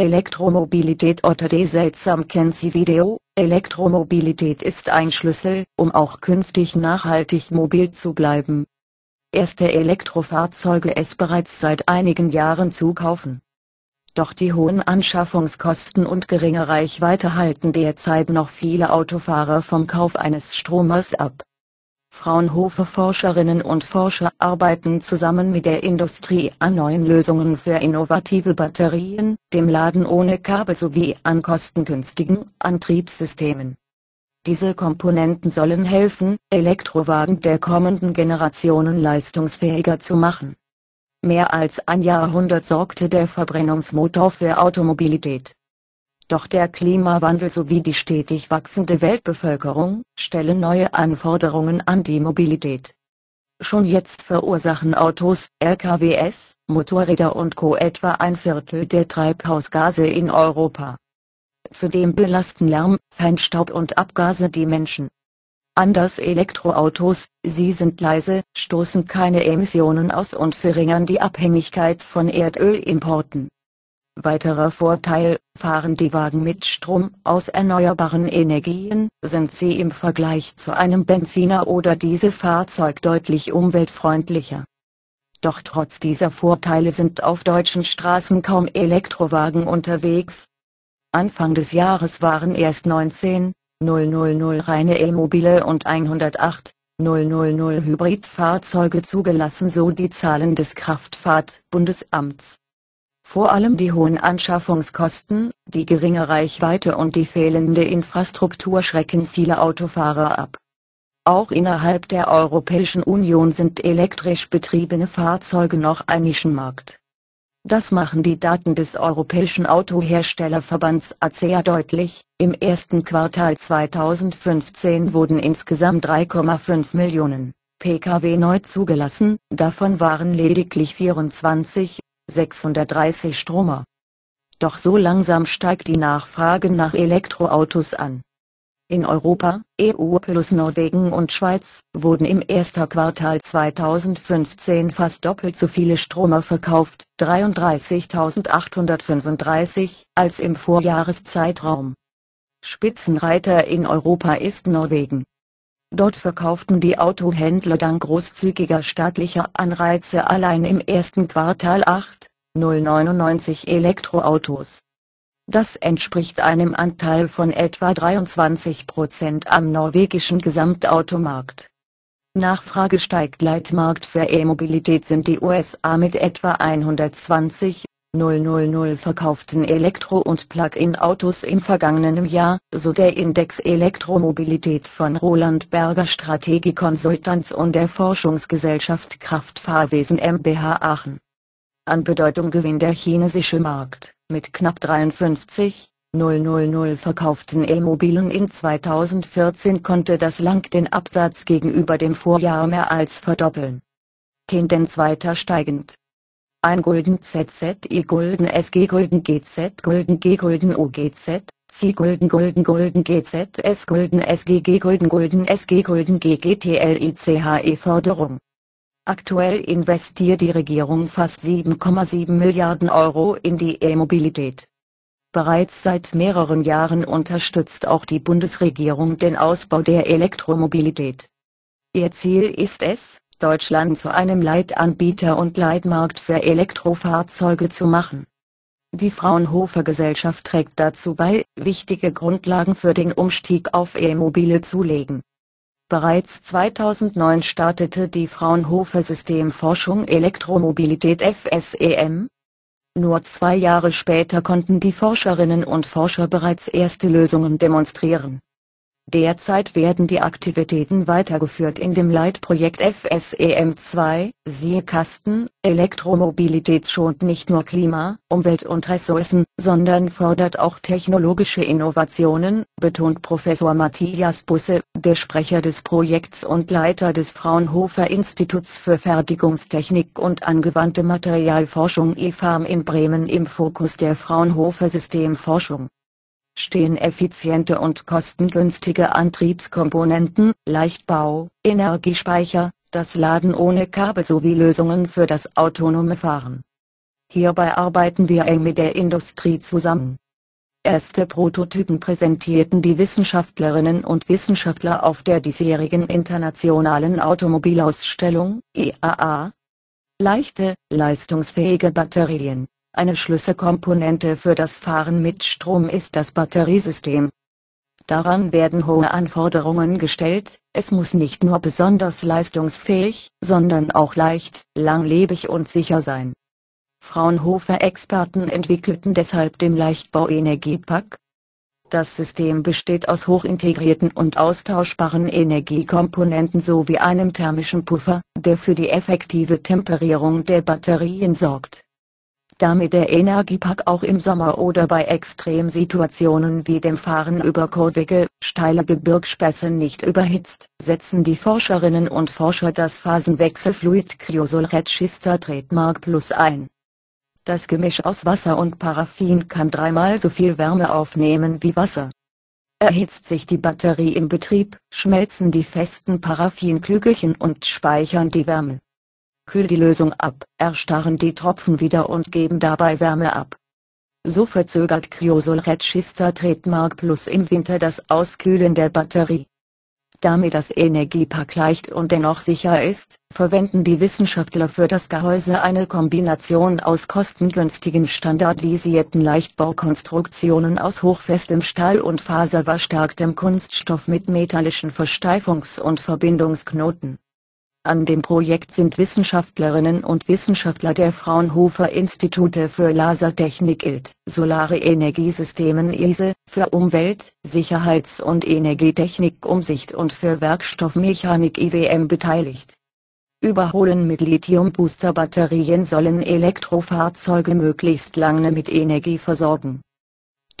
Elektromobilität Otter D. Seltsam kennt sie Video, Elektromobilität ist ein Schlüssel, um auch künftig nachhaltig mobil zu bleiben. Erste Elektrofahrzeuge es bereits seit einigen Jahren zu kaufen. Doch die hohen Anschaffungskosten und geringe Reichweite halten derzeit noch viele Autofahrer vom Kauf eines Stromers ab. Fraunhofer-Forscherinnen und Forscher arbeiten zusammen mit der Industrie an neuen Lösungen für innovative Batterien, dem Laden ohne Kabel sowie an kostengünstigen Antriebssystemen. Diese Komponenten sollen helfen, Elektrowagen der kommenden Generationen leistungsfähiger zu machen. Mehr als ein Jahrhundert sorgte der Verbrennungsmotor für Automobilität doch der Klimawandel sowie die stetig wachsende Weltbevölkerung stellen neue Anforderungen an die Mobilität. Schon jetzt verursachen Autos, LKWs, Motorräder und Co. etwa ein Viertel der Treibhausgase in Europa. Zudem belasten Lärm, Feinstaub und Abgase die Menschen. Anders Elektroautos, sie sind leise, stoßen keine Emissionen aus und verringern die Abhängigkeit von Erdölimporten. Weiterer Vorteil, fahren die Wagen mit Strom aus erneuerbaren Energien, sind sie im Vergleich zu einem Benziner- oder Dieselfahrzeug deutlich umweltfreundlicher. Doch trotz dieser Vorteile sind auf deutschen Straßen kaum Elektrowagen unterwegs. Anfang des Jahres waren erst 19, 000 reine E-Mobile und 108, 000 Hybridfahrzeuge zugelassen so die Zahlen des Kraftfahrtbundesamts. Vor allem die hohen Anschaffungskosten, die geringe Reichweite und die fehlende Infrastruktur schrecken viele Autofahrer ab. Auch innerhalb der Europäischen Union sind elektrisch betriebene Fahrzeuge noch ein Nischenmarkt. Das machen die Daten des Europäischen Autoherstellerverbands ACEA deutlich, im ersten Quartal 2015 wurden insgesamt 3,5 Millionen Pkw neu zugelassen, davon waren lediglich 24 630 Stromer. Doch so langsam steigt die Nachfrage nach Elektroautos an. In Europa, EU plus Norwegen und Schweiz, wurden im ersten Quartal 2015 fast doppelt so viele Stromer verkauft, 33.835, als im Vorjahreszeitraum. Spitzenreiter in Europa ist Norwegen. Dort verkauften die Autohändler dank großzügiger staatlicher Anreize allein im ersten Quartal 8,099 Elektroautos. Das entspricht einem Anteil von etwa 23 Prozent am norwegischen Gesamtautomarkt. Nachfrage steigt Leitmarkt für E-Mobilität sind die USA mit etwa 120 000 verkauften Elektro- und Plug-in-Autos im vergangenen Jahr, so der Index Elektromobilität von Roland Berger Strategie Consultants und der Forschungsgesellschaft Kraftfahrwesen mbH Aachen. An Bedeutung gewinnt der chinesische Markt, mit knapp 53 000 verkauften E-Mobilen in 2014 konnte das Lang den Absatz gegenüber dem Vorjahr mehr als verdoppeln. Tendenz weiter steigend ein Gulden ZZI Gulden SG Gulden GZ Gulden G Gulden OGZ, C Gulden Gulden Gulden GZ S Gulden SGG Gulden Gulden SG Gulden GGTLICHE Forderung. Aktuell investiert die Regierung fast 7,7 Milliarden Euro in die E-Mobilität. Bereits seit mehreren Jahren unterstützt auch die Bundesregierung den Ausbau der Elektromobilität. Ihr Ziel ist es, Deutschland zu einem Leitanbieter und Leitmarkt für Elektrofahrzeuge zu machen. Die Fraunhofer Gesellschaft trägt dazu bei, wichtige Grundlagen für den Umstieg auf E-Mobile zu legen. Bereits 2009 startete die Fraunhofer Systemforschung Elektromobilität FSEM. Nur zwei Jahre später konnten die Forscherinnen und Forscher bereits erste Lösungen demonstrieren. Derzeit werden die Aktivitäten weitergeführt in dem Leitprojekt FSEM2, siehe Kasten, Elektromobilität schont nicht nur Klima, Umwelt und Ressourcen, sondern fordert auch technologische Innovationen, betont Professor Matthias Busse, der Sprecher des Projekts und Leiter des Fraunhofer Instituts für Fertigungstechnik und angewandte Materialforschung IFAM in Bremen im Fokus der Fraunhofer Systemforschung stehen effiziente und kostengünstige Antriebskomponenten, Leichtbau, Energiespeicher, das Laden ohne Kabel sowie Lösungen für das autonome Fahren. Hierbei arbeiten wir eng mit der Industrie zusammen. Erste Prototypen präsentierten die Wissenschaftlerinnen und Wissenschaftler auf der diesjährigen Internationalen Automobilausstellung (IAA). Leichte, leistungsfähige Batterien Eine Schlüsselkomponente für das Fahren mit Strom ist das Batteriesystem. Daran werden hohe Anforderungen gestellt, es muss nicht nur besonders leistungsfähig, sondern auch leicht, langlebig und sicher sein Fraunhofer-Experten entwickelten deshalb den Leichtbau-Energiepack. Das System besteht aus hochintegrierten und austauschbaren Energiekomponenten sowie einem thermischen Puffer, der für die effektive Temperierung der Batterien sorgt. Damit der Energiepack auch im Sommer oder bei Extremsituationen wie dem Fahren über kurvige, steile Gebirgspässe nicht überhitzt, setzen die Forscherinnen und Forscher das Phasenwechselfluid Cryosol Register Trademark Plus ein das Gemisch aus Wasser und Paraffin kann dreimal so viel Wärme aufnehmen wie Wasser. Erhitzt sich die Batterie im Betrieb, schmelzen die festen Paraffinkügelchen und speichern die Wärme. Kühlt die Lösung ab, erstarren die Tropfen wieder und geben dabei Wärme ab. So verzögert Cryosol Register Trademark Plus im Winter das Auskühlen der Batterie. Damit das Energiepack leicht und dennoch sicher ist, verwenden die Wissenschaftler für das Gehäuse eine Kombination aus kostengünstigen standardisierten Leichtbaukonstruktionen aus hochfestem Stahl und faserverstärktem Kunststoff mit metallischen Versteifungs- und Verbindungsknoten an dem Projekt sind Wissenschaftlerinnen und Wissenschaftler der Fraunhofer Institute für Lasertechnik ILT, Solare Energiesystemen ISE, für Umwelt, Sicherheits- und Energietechnik Umsicht und für Werkstoffmechanik IWM beteiligt. Überholen mit Lithium-Booster-Batterien sollen Elektrofahrzeuge möglichst lange mit Energie versorgen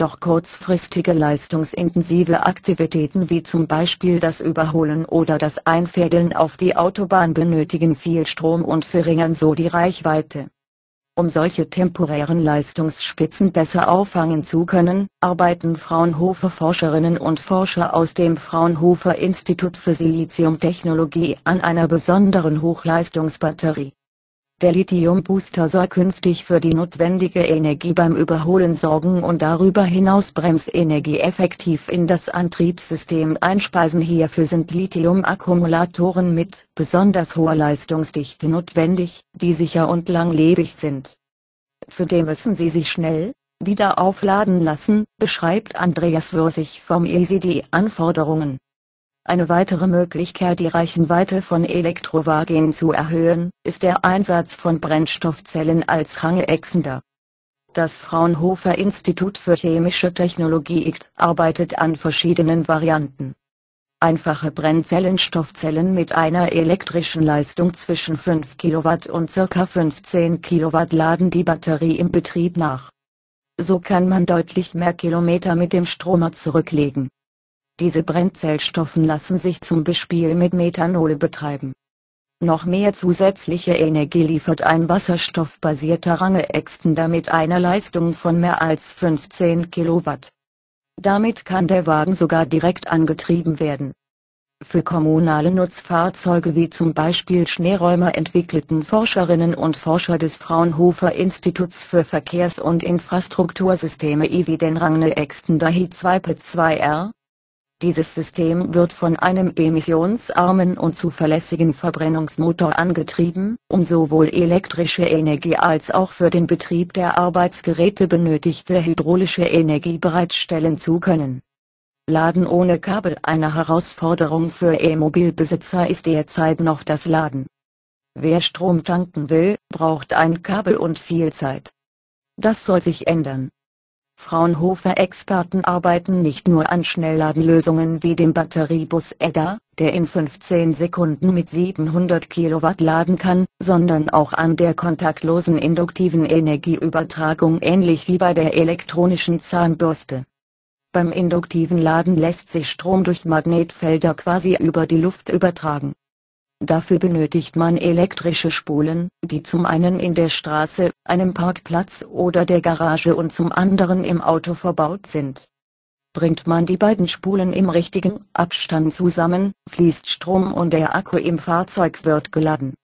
doch kurzfristige leistungsintensive Aktivitäten wie zum Beispiel das Überholen oder das Einfädeln auf die Autobahn benötigen viel Strom und verringern so die Reichweite. Um solche temporären Leistungsspitzen besser auffangen zu können, arbeiten Fraunhofer Forscherinnen und Forscher aus dem Fraunhofer Institut für Siliziumtechnologie an einer besonderen Hochleistungsbatterie der Lithium-Booster soll künftig für die notwendige Energie beim Überholen sorgen und darüber hinaus Bremsenergie effektiv in das Antriebssystem einspeisen. Hierfür sind Lithium-Akkumulatoren mit besonders hoher Leistungsdichte notwendig, die sicher und langlebig sind. Zudem müssen sie sich schnell, wieder aufladen lassen, beschreibt Andreas Würsig vom ESI die Anforderungen. Eine weitere Möglichkeit die Reichenweite von Elektrowagen zu erhöhen, ist der Einsatz von Brennstoffzellen als Rangeexender. Das Fraunhofer Institut für Chemische Technologie ICT arbeitet an verschiedenen Varianten. Einfache Brennzellenstoffzellen mit einer elektrischen Leistung zwischen 5 kW und ca. 15 kW laden die Batterie im Betrieb nach. So kann man deutlich mehr Kilometer mit dem Stromer zurücklegen. Diese Brennzellstoffen lassen sich zum Beispiel mit Methanol betreiben. Noch mehr zusätzliche Energie liefert ein wasserstoffbasierter Range-Extender mit einer Leistung von mehr als 15 Kilowatt. Damit kann der Wagen sogar direkt angetrieben werden. Für kommunale Nutzfahrzeuge wie zum Beispiel Schneeräumer entwickelten Forscherinnen und Forscher des Fraunhofer Instituts für Verkehrs- und Infrastruktursysteme IWI den Range Extender Hi2P2R, dieses System wird von einem emissionsarmen und zuverlässigen Verbrennungsmotor angetrieben, um sowohl elektrische Energie als auch für den Betrieb der Arbeitsgeräte benötigte hydraulische Energie bereitstellen zu können. Laden ohne Kabel Eine Herausforderung für E-Mobilbesitzer ist derzeit noch das Laden. Wer Strom tanken will, braucht ein Kabel und viel Zeit. Das soll sich ändern. Fraunhofer-Experten arbeiten nicht nur an Schnellladenlösungen wie dem Batteriebus EDA, der in 15 Sekunden mit 700 Kilowatt laden kann, sondern auch an der kontaktlosen induktiven Energieübertragung ähnlich wie bei der elektronischen Zahnbürste. Beim induktiven Laden lässt sich Strom durch Magnetfelder quasi über die Luft übertragen Dafür benötigt man elektrische Spulen, die zum einen in der Straße, einem Parkplatz oder der Garage und zum anderen im Auto verbaut sind. Bringt man die beiden Spulen im richtigen Abstand zusammen, fließt Strom und der Akku im Fahrzeug wird geladen.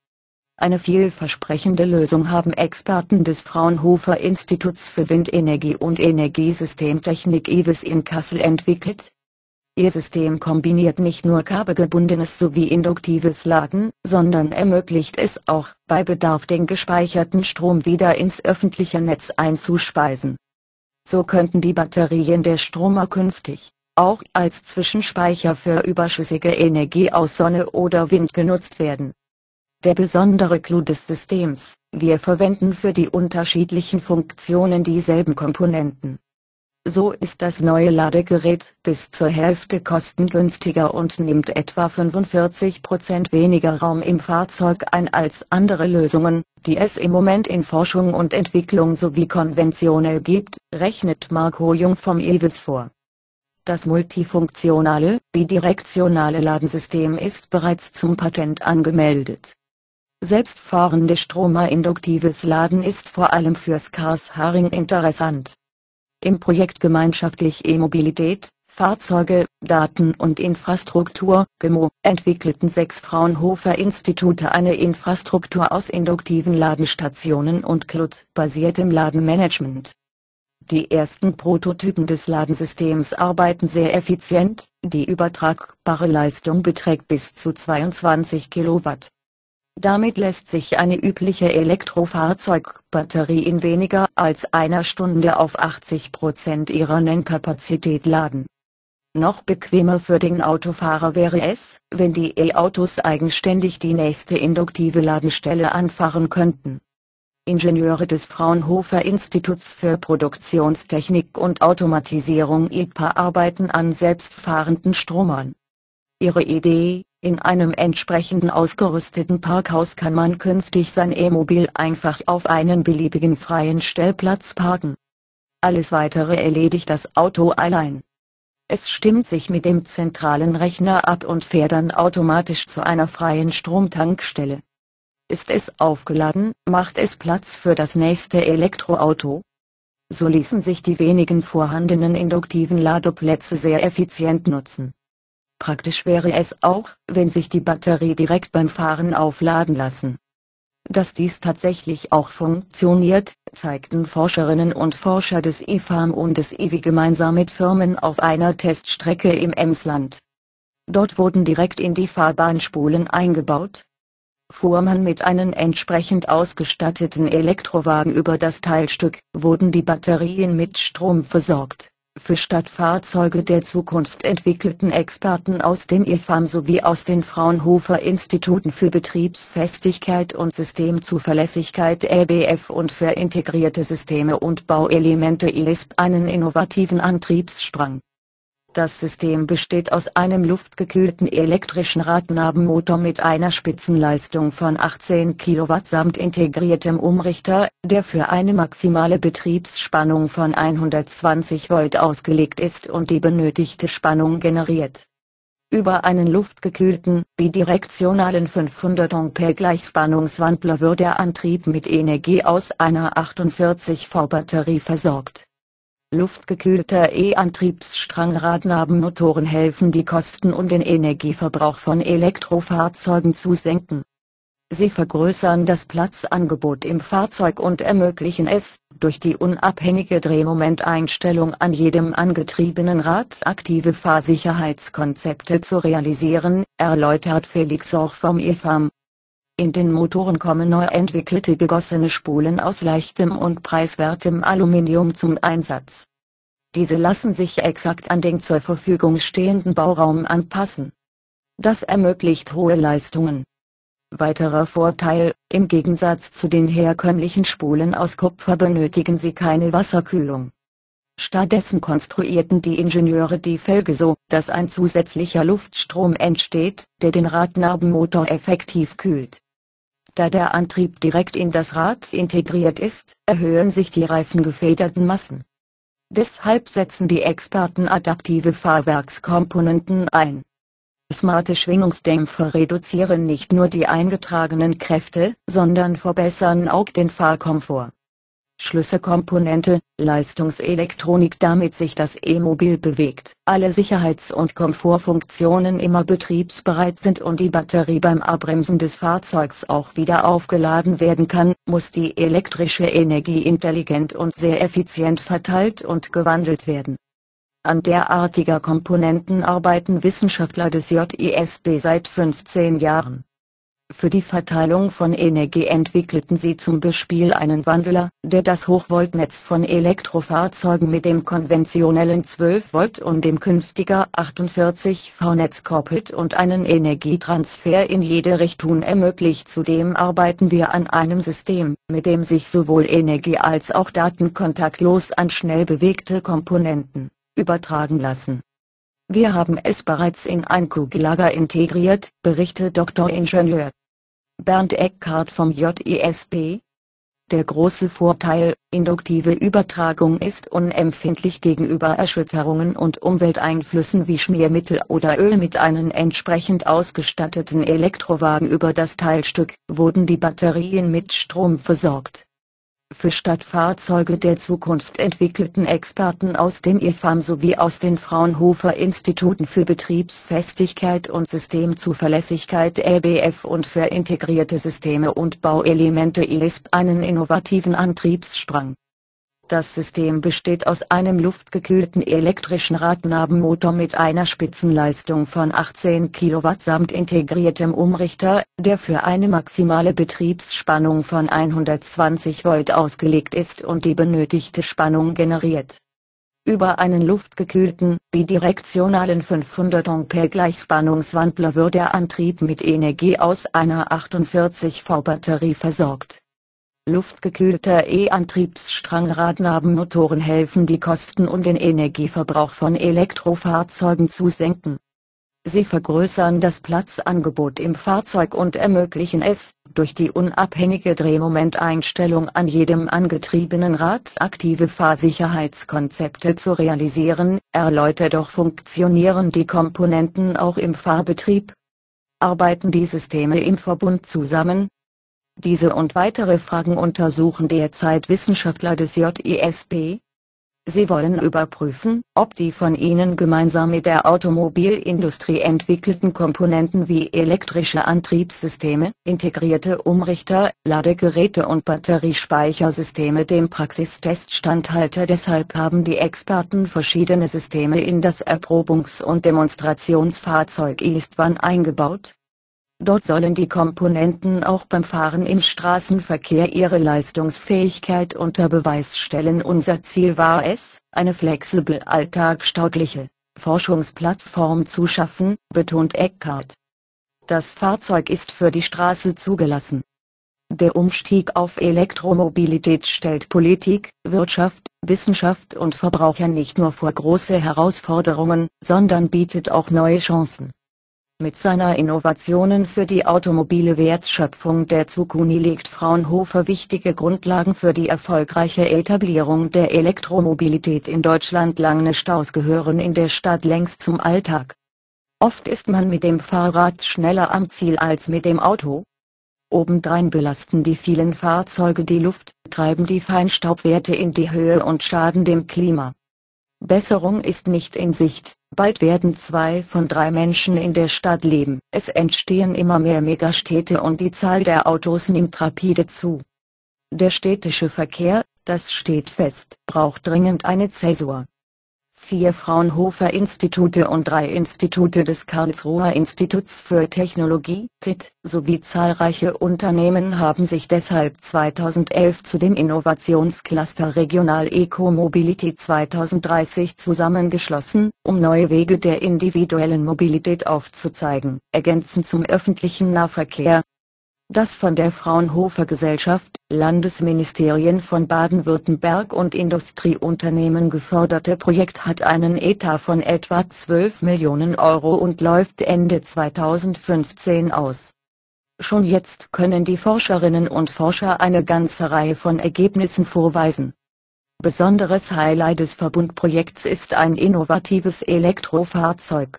Eine vielversprechende Lösung haben Experten des Fraunhofer Instituts für Windenergie und Energiesystemtechnik EWIS in Kassel entwickelt. Ihr System kombiniert nicht nur kabelgebundenes sowie induktives Laden, sondern ermöglicht es auch, bei Bedarf den gespeicherten Strom wieder ins öffentliche Netz einzuspeisen. So könnten die Batterien der Stromer künftig, auch als Zwischenspeicher für überschüssige Energie aus Sonne oder Wind genutzt werden der besondere Clou des Systems, wir verwenden für die unterschiedlichen Funktionen dieselben Komponenten. So ist das neue Ladegerät bis zur Hälfte kostengünstiger und nimmt etwa 45% weniger Raum im Fahrzeug ein als andere Lösungen, die es im Moment in Forschung und Entwicklung sowie konventionell gibt, rechnet Marco Jung vom EWIS vor. Das multifunktionale, bidirektionale Ladensystem ist bereits zum Patent angemeldet. Selbstfahrende Stromer induktives Laden ist vor allem für Haring interessant. Im Projekt Gemeinschaftlich E-Mobilität, Fahrzeuge, Daten und Infrastruktur, GEMO, entwickelten sechs Fraunhofer-Institute eine Infrastruktur aus induktiven Ladestationen und Cloud-basiertem Ladenmanagement. Die ersten Prototypen des Ladensystems arbeiten sehr effizient, die übertragbare Leistung beträgt bis zu 22 Kilowatt. Damit lässt sich eine übliche Elektrofahrzeugbatterie in weniger als einer Stunde auf 80% ihrer Nennkapazität laden. Noch bequemer für den Autofahrer wäre es, wenn die E-Autos eigenständig die nächste induktive Ladestelle anfahren könnten. Ingenieure des Fraunhofer Instituts für Produktionstechnik und Automatisierung IPA arbeiten an selbstfahrenden Stromern. Ihre Idee, in einem entsprechenden ausgerüsteten Parkhaus kann man künftig sein E-Mobil einfach auf einen beliebigen freien Stellplatz parken. Alles weitere erledigt das Auto allein. Es stimmt sich mit dem zentralen Rechner ab und fährt dann automatisch zu einer freien Stromtankstelle. Ist es aufgeladen, macht es Platz für das nächste Elektroauto. So ließen sich die wenigen vorhandenen induktiven Ladeplätze sehr effizient nutzen. Praktisch wäre es auch, wenn sich die Batterie direkt beim Fahren aufladen lassen. Dass dies tatsächlich auch funktioniert, zeigten Forscherinnen und Forscher des IFAM und des IWI gemeinsam mit Firmen auf einer Teststrecke im Emsland. Dort wurden direkt in die Fahrbahnspulen eingebaut. Fuhr man mit einem entsprechend ausgestatteten Elektrowagen über das Teilstück, wurden die Batterien mit Strom versorgt. Für Stadtfahrzeuge der Zukunft entwickelten Experten aus dem IFAM sowie aus den Fraunhofer Instituten für Betriebsfestigkeit und Systemzuverlässigkeit EBF und für integrierte Systeme und Bauelemente ILISP einen innovativen Antriebsstrang das System besteht aus einem luftgekühlten elektrischen Radnabenmotor mit einer Spitzenleistung von 18 kW samt integriertem Umrichter, der für eine maximale Betriebsspannung von 120 Volt ausgelegt ist und die benötigte Spannung generiert. Über einen luftgekühlten, bidirektionalen 500 Ampere Gleichspannungswandler wird der Antrieb mit Energie aus einer 48 V-Batterie versorgt Luftgekühlter E-Antriebsstrang-Radnabenmotoren helfen die Kosten und den Energieverbrauch von Elektrofahrzeugen zu senken. Sie vergrößern das Platzangebot im Fahrzeug und ermöglichen es, durch die unabhängige Drehmomenteinstellung an jedem angetriebenen Rad aktive Fahrsicherheitskonzepte zu realisieren, erläutert Felix Orch vom IFAM. In den Motoren kommen neu entwickelte gegossene Spulen aus leichtem und preiswertem Aluminium zum Einsatz. Diese lassen sich exakt an den zur Verfügung stehenden Bauraum anpassen. Das ermöglicht hohe Leistungen. Weiterer Vorteil, im Gegensatz zu den herkömmlichen Spulen aus Kupfer benötigen sie keine Wasserkühlung. Stattdessen konstruierten die Ingenieure die Felge so, dass ein zusätzlicher Luftstrom entsteht, der den Radnabenmotor effektiv kühlt. Da der Antrieb direkt in das Rad integriert ist, erhöhen sich die reifengefederten Massen. Deshalb setzen die Experten adaptive Fahrwerkskomponenten ein. Smarte Schwingungsdämpfer reduzieren nicht nur die eingetragenen Kräfte, sondern verbessern auch den Fahrkomfort. Schlüsselkomponente, Leistungselektronik damit sich das E-Mobil bewegt, alle Sicherheits- und Komfortfunktionen immer betriebsbereit sind und die Batterie beim Abbremsen des Fahrzeugs auch wieder aufgeladen werden kann, muss die elektrische Energie intelligent und sehr effizient verteilt und gewandelt werden. An derartiger Komponenten arbeiten Wissenschaftler des JISB seit 15 Jahren. Für die Verteilung von Energie entwickelten sie zum Beispiel einen Wandler, der das Hochvoltnetz von Elektrofahrzeugen mit dem konventionellen 12 Volt und dem künftiger 48 V-Netz koppelt und einen Energietransfer in jede Richtung ermöglicht. Zudem arbeiten wir an einem System, mit dem sich sowohl Energie als auch Daten kontaktlos an schnell bewegte Komponenten übertragen lassen wir haben es bereits in ein Kugellager integriert, berichtet Dr. Ingenieur Bernd Eckhardt vom JISB. Der große Vorteil, induktive Übertragung ist unempfindlich gegenüber Erschütterungen und Umwelteinflüssen wie Schmiermittel oder Öl mit einem entsprechend ausgestatteten Elektrowagen über das Teilstück, wurden die Batterien mit Strom versorgt für Stadtfahrzeuge der Zukunft entwickelten Experten aus dem IFAM sowie aus den Fraunhofer Instituten für Betriebsfestigkeit und Systemzuverlässigkeit LBF und für integrierte Systeme und Bauelemente ILISP einen innovativen Antriebsstrang das System besteht aus einem luftgekühlten elektrischen Radnabenmotor mit einer Spitzenleistung von 18 kW samt integriertem Umrichter, der für eine maximale Betriebsspannung von 120 Volt ausgelegt ist und die benötigte Spannung generiert. Über einen luftgekühlten, bidirektionalen 500 Ampere Gleichspannungswandler wird der Antrieb mit Energie aus einer 48 V-Batterie versorgt Luftgekühlter E-Antriebsstrang-Radnabenmotoren helfen die Kosten und den Energieverbrauch von Elektrofahrzeugen zu senken. Sie vergrößern das Platzangebot im Fahrzeug und ermöglichen es, durch die unabhängige Drehmomenteinstellung an jedem angetriebenen Rad aktive Fahrsicherheitskonzepte zu realisieren, erläutert doch funktionieren die Komponenten auch im Fahrbetrieb. Arbeiten die Systeme im Verbund zusammen, diese und weitere Fragen untersuchen derzeit Wissenschaftler des JISP. Sie wollen überprüfen, ob die von ihnen gemeinsam mit der Automobilindustrie entwickelten Komponenten wie elektrische Antriebssysteme, integrierte Umrichter, Ladegeräte und Batteriespeichersysteme dem Praxistest standhalten. Deshalb haben die Experten verschiedene Systeme in das Erprobungs- und Demonstrationsfahrzeug Eastwan eingebaut Dort sollen die Komponenten auch beim Fahren im Straßenverkehr ihre Leistungsfähigkeit unter Beweis stellen. Unser Ziel war es, eine flexibel alltagstaugliche Forschungsplattform zu schaffen, betont Eckhardt. Das Fahrzeug ist für die Straße zugelassen. Der Umstieg auf Elektromobilität stellt Politik, Wirtschaft, Wissenschaft und Verbraucher nicht nur vor große Herausforderungen, sondern bietet auch neue Chancen. Mit seiner Innovationen für die automobile Wertschöpfung der Zukunft legt Fraunhofer wichtige Grundlagen für die erfolgreiche Etablierung der Elektromobilität in Deutschland. Lange Staus gehören in der Stadt längst zum Alltag. Oft ist man mit dem Fahrrad schneller am Ziel als mit dem Auto. Obendrein belasten die vielen Fahrzeuge die Luft, treiben die Feinstaubwerte in die Höhe und schaden dem Klima. Besserung ist nicht in Sicht, bald werden zwei von drei Menschen in der Stadt leben. Es entstehen immer mehr Megastädte und die Zahl der Autos nimmt rapide zu. Der städtische Verkehr, das steht fest, braucht dringend eine Zäsur vier Fraunhofer-Institute und drei Institute des Karlsruher Instituts für Technologie (KIT) sowie zahlreiche Unternehmen haben sich deshalb 2011 zu dem Innovationscluster Regional Eco-Mobility 2030 zusammengeschlossen, um neue Wege der individuellen Mobilität aufzuzeigen, ergänzend zum öffentlichen Nahverkehr das von der Fraunhofer Gesellschaft, Landesministerien von Baden-Württemberg und Industrieunternehmen geförderte Projekt hat einen Etat von etwa 12 Millionen Euro und läuft Ende 2015 aus. Schon jetzt können die Forscherinnen und Forscher eine ganze Reihe von Ergebnissen vorweisen. Besonderes Highlight des Verbundprojekts ist ein innovatives Elektrofahrzeug.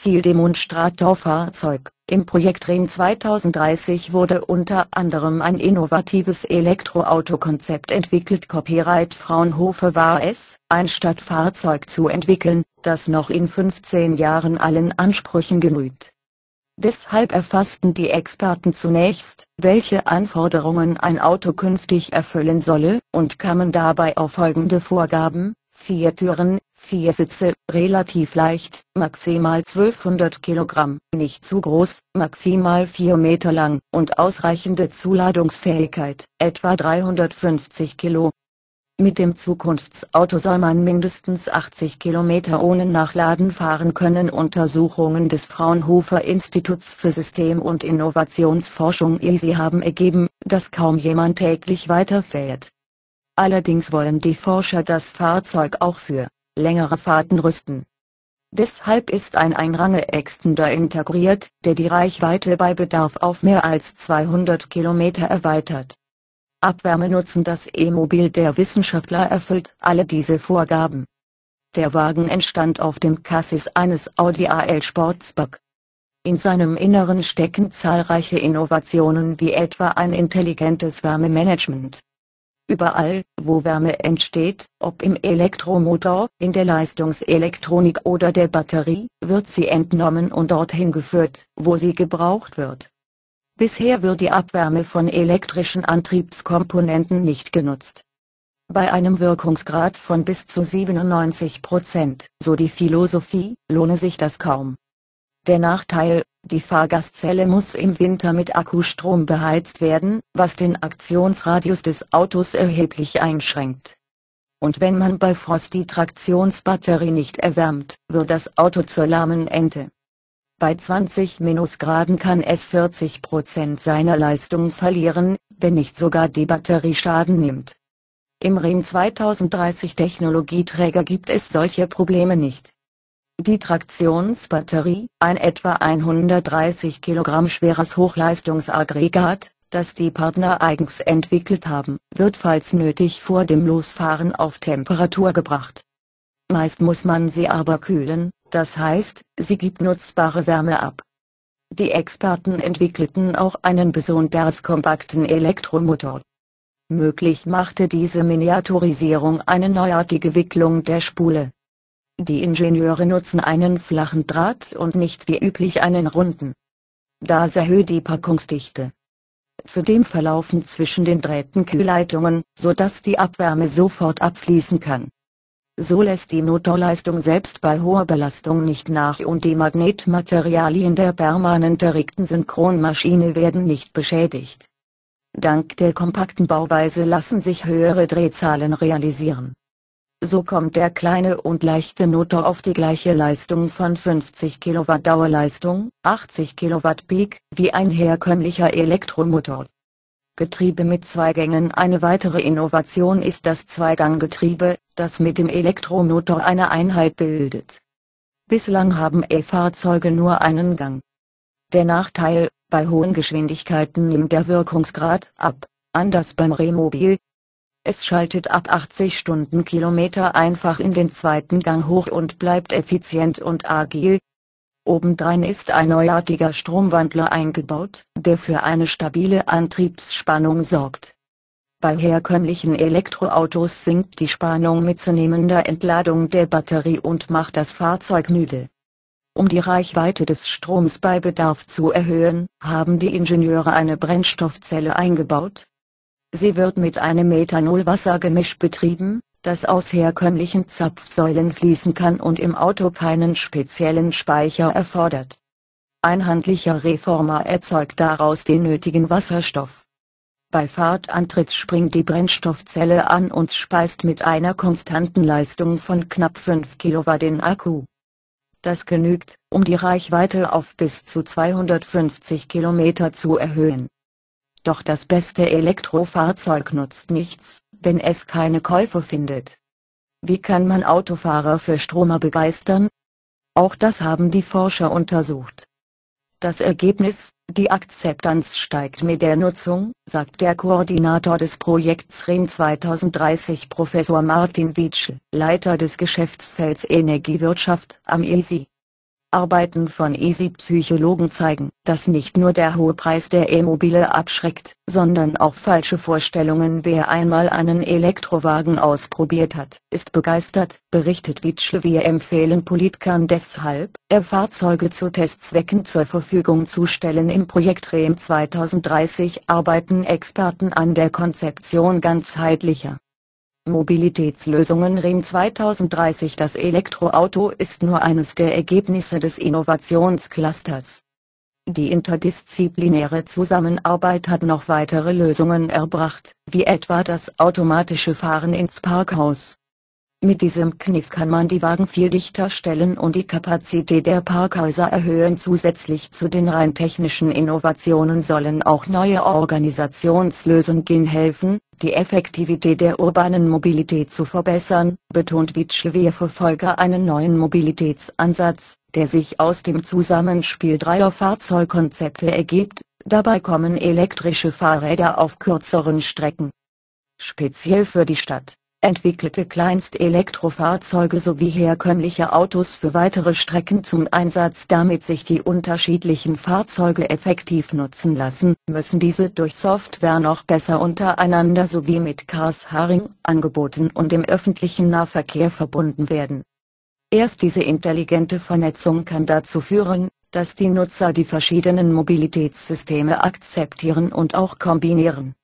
Zieldemonstratorfahrzeug Im Projekt REM 2030 wurde unter anderem ein innovatives Elektroauto-Konzept entwickelt. Copyright Fraunhofer war es, ein Stadtfahrzeug zu entwickeln, das noch in 15 Jahren allen Ansprüchen genügt. Deshalb erfassten die Experten zunächst, welche Anforderungen ein Auto künftig erfüllen solle, und kamen dabei auf folgende Vorgaben, vier Türen, vier Sitze, relativ leicht, maximal 1200 Kilogramm, nicht zu groß, maximal 4 Meter lang, und ausreichende Zuladungsfähigkeit, etwa 350 Kilo. Mit dem Zukunftsauto soll man mindestens 80 Kilometer ohne Nachladen fahren können. Untersuchungen des Fraunhofer Instituts für System- und Innovationsforschung ISI haben ergeben, dass kaum jemand täglich weiterfährt. Allerdings wollen die Forscher das Fahrzeug auch für längere Fahrten rüsten. Deshalb ist ein Einrange-Extender integriert, der die Reichweite bei Bedarf auf mehr als 200 Kilometer erweitert. Abwärmenutzen Das E-Mobil der Wissenschaftler erfüllt alle diese Vorgaben. Der Wagen entstand auf dem Chassis eines Audi AL Sportsback. In seinem Inneren stecken zahlreiche Innovationen wie etwa ein intelligentes Wärmemanagement. Überall, wo Wärme entsteht, ob im Elektromotor, in der Leistungselektronik oder der Batterie, wird sie entnommen und dorthin geführt, wo sie gebraucht wird. Bisher wird die Abwärme von elektrischen Antriebskomponenten nicht genutzt. Bei einem Wirkungsgrad von bis zu 97 Prozent, so die Philosophie, lohne sich das kaum. Der Nachteil, die Fahrgastzelle muss im Winter mit Akkustrom beheizt werden, was den Aktionsradius des Autos erheblich einschränkt. Und wenn man bei Frost die Traktionsbatterie nicht erwärmt, wird das Auto zur lahmen Ente. Bei 20 Minusgraden kann es 40% seiner Leistung verlieren, wenn nicht sogar die Batterie Schaden nimmt. Im REM 2030 Technologieträger gibt es solche Probleme nicht. Die Traktionsbatterie, ein etwa 130 Kilogramm schweres Hochleistungsaggregat, das die Partner eigens entwickelt haben, wird falls nötig vor dem Losfahren auf Temperatur gebracht. Meist muss man sie aber kühlen, das heißt, sie gibt nutzbare Wärme ab. Die Experten entwickelten auch einen besonders kompakten Elektromotor. Möglich machte diese Miniaturisierung eine neuartige Wicklung der Spule. Die Ingenieure nutzen einen flachen Draht und nicht wie üblich einen runden. Das erhöht die Packungsdichte. Zudem verlaufen zwischen den Drähten Kühlleitungen, sodass die Abwärme sofort abfließen kann. So lässt die Motorleistung selbst bei hoher Belastung nicht nach und die Magnetmaterialien der permanent erregten Synchronmaschine werden nicht beschädigt. Dank der kompakten Bauweise lassen sich höhere Drehzahlen realisieren. So kommt der kleine und leichte Motor auf die gleiche Leistung von 50 Kilowatt Dauerleistung, 80 Kilowatt Peak, wie ein herkömmlicher Elektromotor. Getriebe mit zwei Gängen Eine weitere Innovation ist das Zweiganggetriebe, das mit dem Elektromotor eine Einheit bildet. Bislang haben E-Fahrzeuge nur einen Gang. Der Nachteil, bei hohen Geschwindigkeiten nimmt der Wirkungsgrad ab, anders beim Remobil, es schaltet ab 80 Stundenkilometer einfach in den zweiten Gang hoch und bleibt effizient und agil. Obendrein ist ein neuartiger Stromwandler eingebaut, der für eine stabile Antriebsspannung sorgt. Bei herkömmlichen Elektroautos sinkt die Spannung mit zunehmender Entladung der Batterie und macht das Fahrzeug müde. Um die Reichweite des Stroms bei Bedarf zu erhöhen, haben die Ingenieure eine Brennstoffzelle eingebaut, Sie wird mit einem Methanol-Wassergemisch betrieben, das aus herkömmlichen Zapfsäulen fließen kann und im Auto keinen speziellen Speicher erfordert. Ein handlicher Reformer erzeugt daraus den nötigen Wasserstoff. Bei Fahrtantritt springt die Brennstoffzelle an und speist mit einer konstanten Leistung von knapp 5 Kilowatt den Akku. Das genügt, um die Reichweite auf bis zu 250 Kilometer zu erhöhen. Doch das beste Elektrofahrzeug nutzt nichts, wenn es keine Käufer findet. Wie kann man Autofahrer für Stromer begeistern? Auch das haben die Forscher untersucht. Das Ergebnis, die Akzeptanz steigt mit der Nutzung, sagt der Koordinator des Projekts REM 2030 Professor Martin Wietschel, Leiter des Geschäftsfelds Energiewirtschaft am ESI. Arbeiten von Easy-Psychologen zeigen, dass nicht nur der hohe Preis der E-Mobile abschreckt, sondern auch falsche Vorstellungen. Wer einmal einen Elektrowagen ausprobiert hat, ist begeistert, berichtet Witschle. Wir empfehlen Politikern deshalb, er Fahrzeuge zu Testzwecken zur Verfügung zu stellen. Im Projekt REM 2030 arbeiten Experten an der Konzeption ganzheitlicher Mobilitätslösungen REM 2030 Das Elektroauto ist nur eines der Ergebnisse des Innovationsclusters. Die interdisziplinäre Zusammenarbeit hat noch weitere Lösungen erbracht, wie etwa das automatische Fahren ins Parkhaus. Mit diesem Kniff kann man die Wagen viel dichter stellen und die Kapazität der Parkhäuser erhöhen. Zusätzlich zu den rein technischen Innovationen sollen auch neue Organisationslösungen helfen, die Effektivität der urbanen Mobilität zu verbessern, betont Witschel. Wir verfolgen einen neuen Mobilitätsansatz, der sich aus dem Zusammenspiel dreier Fahrzeugkonzepte ergibt, dabei kommen elektrische Fahrräder auf kürzeren Strecken. Speziell für die Stadt entwickelte Kleinst-Elektrofahrzeuge sowie herkömmliche Autos für weitere Strecken zum Einsatz. Damit sich die unterschiedlichen Fahrzeuge effektiv nutzen lassen, müssen diese durch Software noch besser untereinander sowie mit Cars-Haring angeboten und im öffentlichen Nahverkehr verbunden werden. Erst diese intelligente Vernetzung kann dazu führen, dass die Nutzer die verschiedenen Mobilitätssysteme akzeptieren und auch kombinieren